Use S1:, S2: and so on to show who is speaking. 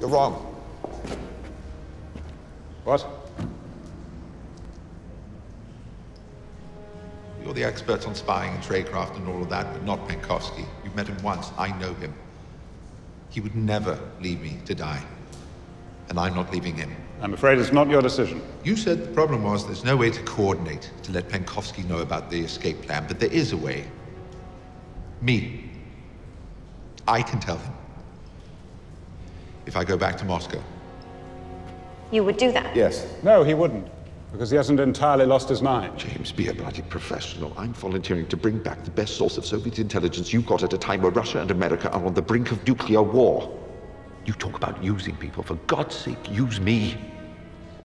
S1: You're wrong.
S2: What?
S1: You're the experts on spying and tradecraft and all of that, but not Penkovsky. You've met him once. I know him. He would never leave me to die. And I'm not leaving him.
S2: I'm afraid it's not your decision.
S1: You said the problem was there's no way to coordinate to let Penkovsky know about the escape plan, but there is a way. Me. I can tell him. If I go back to Moscow.
S3: You would do that?
S4: Yes.
S2: No, he wouldn't. Because he hasn't entirely lost his mind.
S5: James, be a bloody professional. I'm volunteering to bring back the best source of Soviet intelligence you've got at a time where Russia and America are on the brink of nuclear war. You talk about using people. For God's sake, use me.